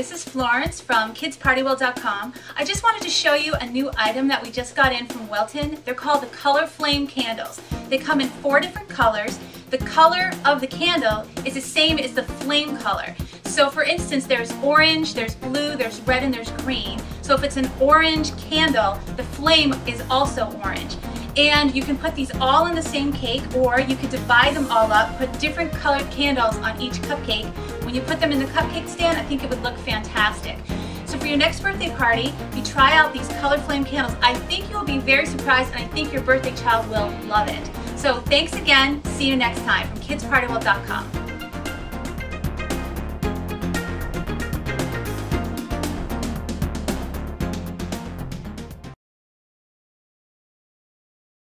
this is Florence from kidspartyworld.com. I just wanted to show you a new item that we just got in from Wilton. They're called the Color Flame candles. They come in four different colors. The color of the candle is the same as the flame color. So for instance, there's orange, there's blue, there's red, and there's green. So if it's an orange candle, the flame is also orange. And you can put these all in the same cake or you could divide them all up, put different colored candles on each cupcake. When you put them in the cupcake stand, I think it would look fantastic. So for your next birthday party, you try out these colored flame candles. I think you'll be very surprised and I think your birthday child will love it. So thanks again. See you next time from kidspartyworld.com.